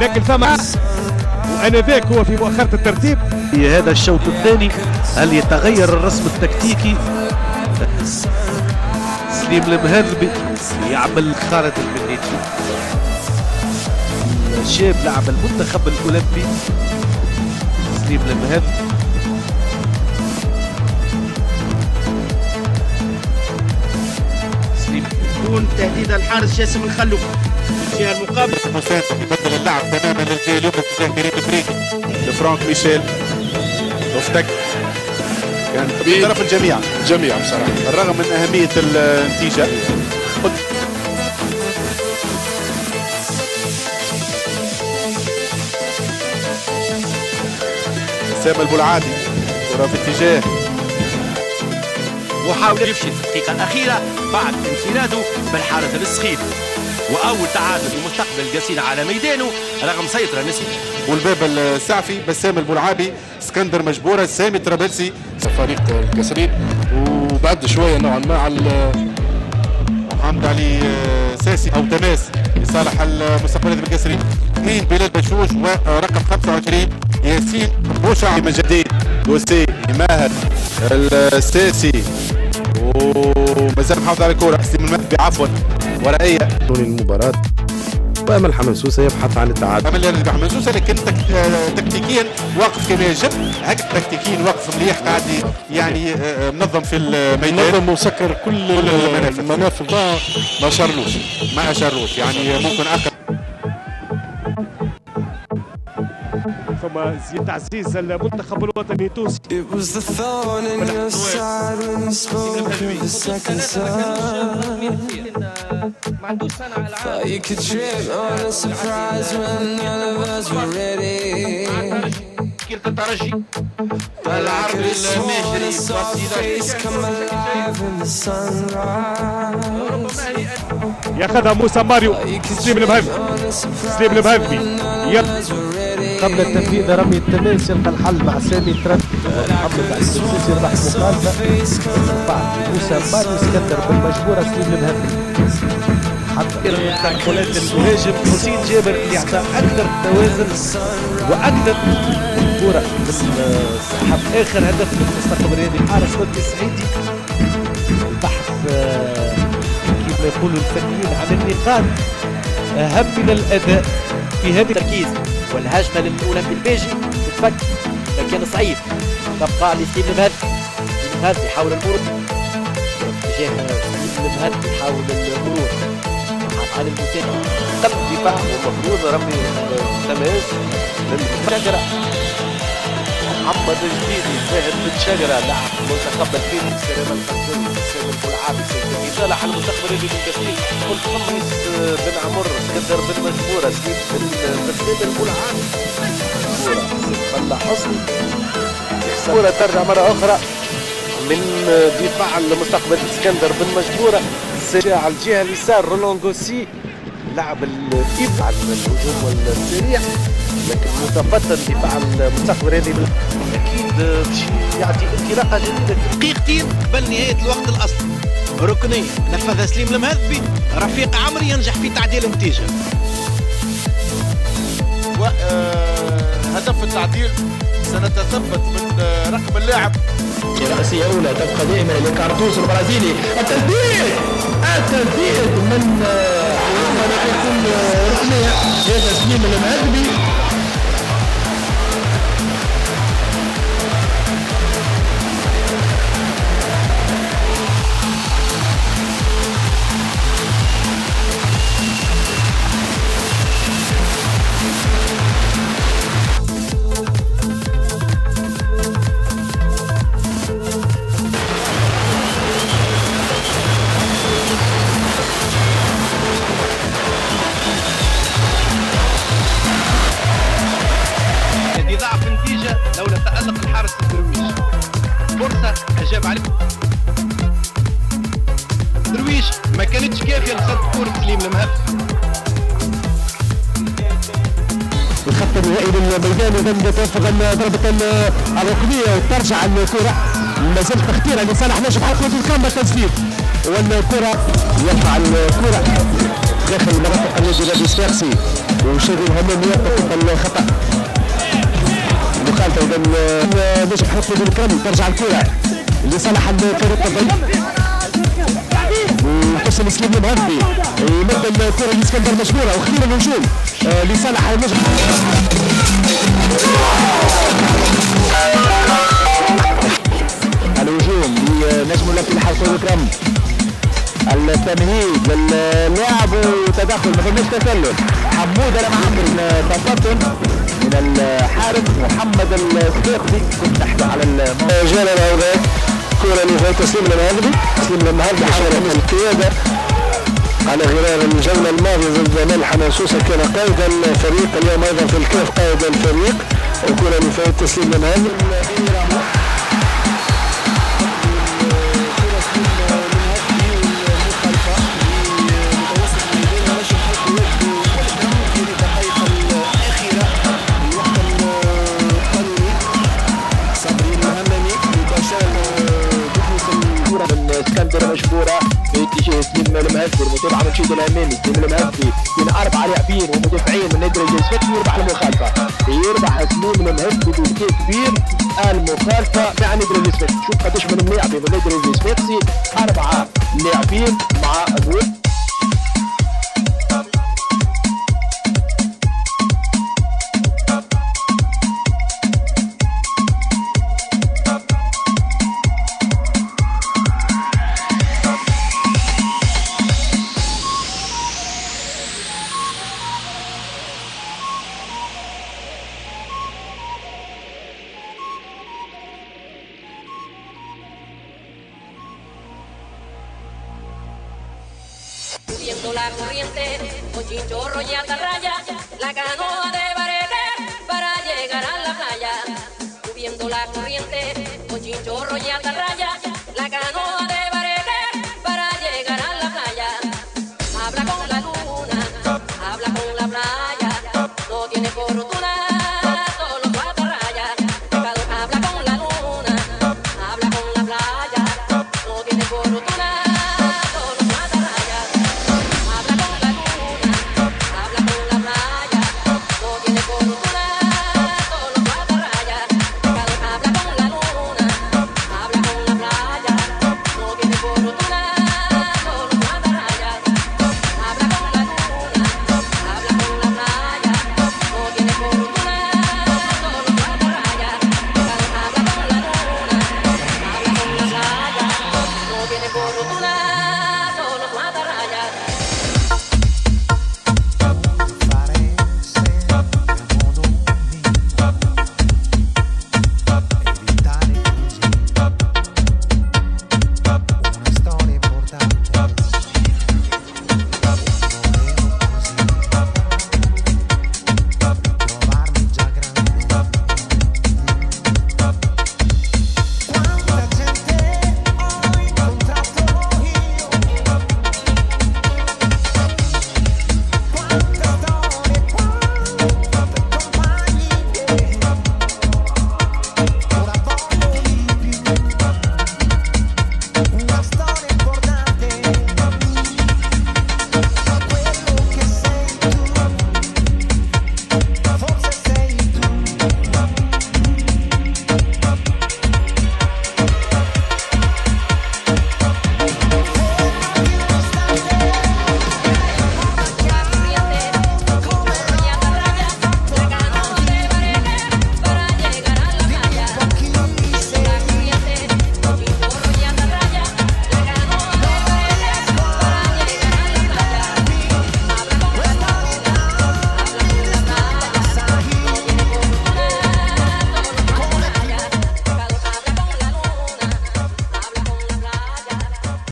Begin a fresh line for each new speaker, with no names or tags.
لكن ثم وانذاك هو في مؤخرة الترتيب.
في هذا الشوط الثاني هل يتغير الرسم التكتيكي؟ سليم المهذبي يعمل خالد البنيتي. الشاب لاعب المنتخب الأولمبي. سليم المهذبي
سليم. يكون تهديد الحارس جاسم الخلوف الجهه المقابله
مساندة يبدل اللعب تماما للجهه اليمنى اتجاه كريم الفريقي لفرانك ميشيل. وفتك كان بطرف الجميع.
جميع بصراحة.
بالرغم من أهمية النتيجة. سام البلعادي. كرة في اتجاه.
وحاول يفشل في الدقيقة الأخيرة بعد انفراده بالحارس السخيف وأول تعادل لمستقبل القسيل على ميدانه رغم سيطرة نسبية
والباب السعفي بسام البلعابي اسكندر مجبورة سامي ترابلسي
فريق الكسرين. وبعد شوية نوعا ما على
محمد علي ساسي أو تماس لصالح المستقبل بالكسرين اثنين بلال بشوش ورقم 25 ياسين بوشع. من جديد دوسي ماهر الساسي. ومازال محافظ على الكرة سليم المهدي عفوا. ورقية.
المباراة. وامل حمنسوسه يبحث عن التعادل.
امل يربح حمنسوسه لكن تك... تكتيكيا واقف كما يجب هكا تكتيكيا واقف مليح قاعد يعني منظم في الميدان.
منظم وسكر كل,
كل المنافذ.
المنافذ.
ما شرلوش. ما اشرلوش يعني ممكن اخر
ثم زياد تعزيز المنتخب الوطني التونسي.
It was the thorn in your side when you spoke of the second son. Thought you could trip on a surprise when none of us were ready.
تشكيلة الترجي
But I could have sworn I saw a face come alive in the sunrise.
ياخذها موسى ماريو سليم المهذبي سليم المهذبي يلا
قبل التنفيذ رمي التماس يلقى الحل مع سامي ترد محمد علي السوسي ربح المخالفه بعد موسى ماريو اسكندر بالمجبوره سليم المهذبي حتى من التدخلات المهاجم حسين جابر اللي اعطى أكثر توازن وأكثر كرة سحب آخر هدف من المستقبل الرياضي حارس ودي السعيدي. البحث كما يقولوا الفنيين عن النقاط أهم من الأداء في هذه
التركيز. والهجمة للاولمبي البيجي تتفك. لكن صعيب تبقى لسليم المهدي سليم المهدي يحاول المرور اتجاه سليم المهدي يحاول المرور على المساعد قلب دفاع ومفروض رمي التماس للشجره محمد الجديدي زاهد بن شجرة. لاعب منتخب الفيلم سليمان الخزوي سامي البلعابي سيد صالح المستقبل اللي من كثير قلت خميس بن عمر اسكندر بن مجبوره سيد بن سليم البلعابي خلى حسني كرة ترجع مرة أخرى. من دفاع المستقبل اسكندر بن مجبورة على الجهة اليسار رولون غوسي لعب الكيف على الهجوم والسريع لكن متفتن دفاع المستقبل هذه أكيد باش يعطي انطلاقة جديدة
دقيقتين قبل نهاية الوقت الأصلي. ركنيه نفذها سليم المهذبي رفيق عمري ينجح في تعديل النتيجة.
وهدف التعديل سنتثبت من رقم اللاعب.
رأسية أولى تبقى دائما لكارتوس البرازيلي. التسديد! التسديد! من عمر يكون ركنية هذا سليم المهدبي الخط النهائي للميدان اذا توفق ضربة الركنيه وترجع الكرة. ما زالت تخطيره لصالح نجم حلقه الكامبا التسديد والكره يرفع الكرة داخل منطقه النادي الديسبيرسي وشادي الهمام يرتكب الخطأ. مخالفه اذا باش يحط بالكرم ترجع الكرة لصالح الفريق الضيف. وتصل سليم المغربي يمد الكره لاسكندر مجبوره واختير الهجوم لصالح النجم الهجوم لنجم لك الحلقة الكرم التمهيد للاعب وتدخل ما فماش تسلل حمود لم عمر تسلل من الحارس محمد الصديقي. كنت نحكي على جانا العودات كرة لغاية تسليم المهربي تسليم المهربي حاول القيادة على غرار الجولة الماضية ضد ملحة منسوسة كان قائد الفريق اليوم أيضا في الكاف قائد الفريق وكرة لفائد تسليم المهربي اسكندر المهدي المتابعه من شيد الامامي سليم المهدي بين أربع لاعبين ومدافعين من نادي الجزائر يربح المخالفة. يربح سليم المهدي بوكيه كبير المخالفة. مع نادي الجزائر شوف قداش من اللاعبين من نادي الجزائر أربعة لاعبين مع
Siento la corriente, con chinchorro y atarraya, la canoa de barete para llegar a la playa. Subiendo la corriente, con chinchorro y atarraya.